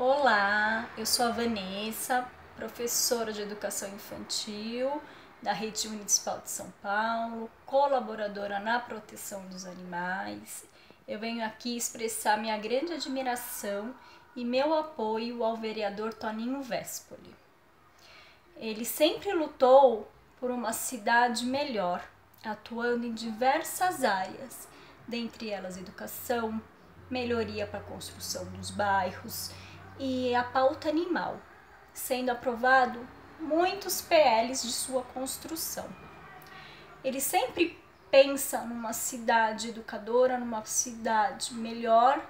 Olá, eu sou a Vanessa, professora de educação infantil da Rede Municipal de São Paulo, colaboradora na proteção dos animais. Eu venho aqui expressar minha grande admiração e meu apoio ao vereador Toninho Vespoli. Ele sempre lutou por uma cidade melhor, atuando em diversas áreas, dentre elas educação, melhoria para a construção dos bairros e a pauta animal, sendo aprovado muitos PLs de sua construção. Ele sempre pensa numa cidade educadora, numa cidade melhor,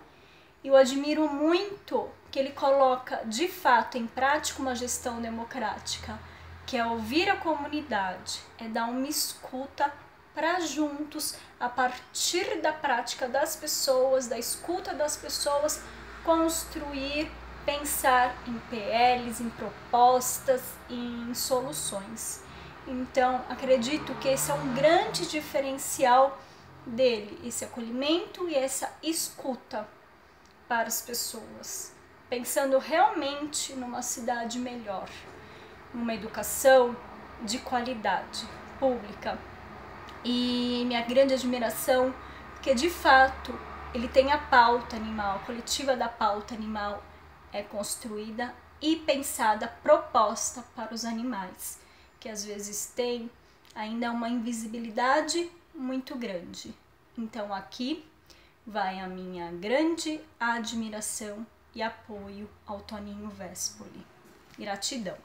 e eu admiro muito que ele coloca de fato em prática uma gestão democrática, que é ouvir a comunidade, é dar uma escuta para juntos, a partir da prática das pessoas, da escuta das pessoas, construir pensar em PLs, em propostas, em soluções. Então, acredito que esse é um grande diferencial dele, esse acolhimento e essa escuta para as pessoas, pensando realmente numa cidade melhor, numa educação de qualidade pública. E minha grande admiração, porque de fato ele tem a pauta animal, a coletiva da pauta animal é construída e pensada, proposta para os animais, que às vezes tem ainda uma invisibilidade muito grande. Então aqui vai a minha grande admiração e apoio ao Toninho Vespoli. Gratidão.